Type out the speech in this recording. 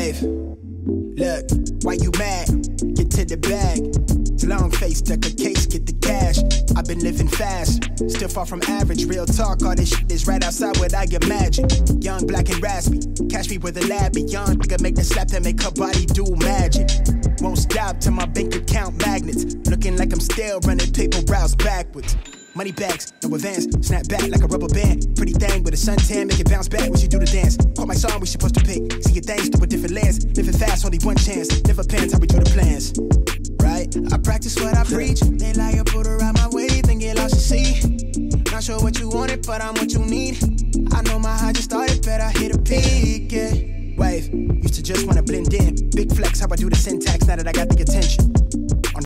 Wave. Look, why you mad? Get to the bag. Long face, duck a case, get the cash. I've been living fast, still far from average. Real talk, all this shit is right outside what I imagine. Young, black, and raspy. Catch me with a lab, young. Nigga make the slap that make her body do magic. Won't stop till my bank account magnets. Looking like I'm still running paper routes backwards. Money bags, no advance, snap back like a rubber band. Pretty thing with a suntan, make it bounce back when you do the dance. Call my song, we supposed to pick. See your things through a different lens. Living fast, only one chance. Never pants, how we do the plans. Right? I practice what I preach. They like a put around my way, then get lost to see. Not sure what you wanted, but I'm what you need. I know my high just started, better hit a peak, yeah. Wave, used to just wanna blend in. Big flex, how I do the syntax now that I got the attention.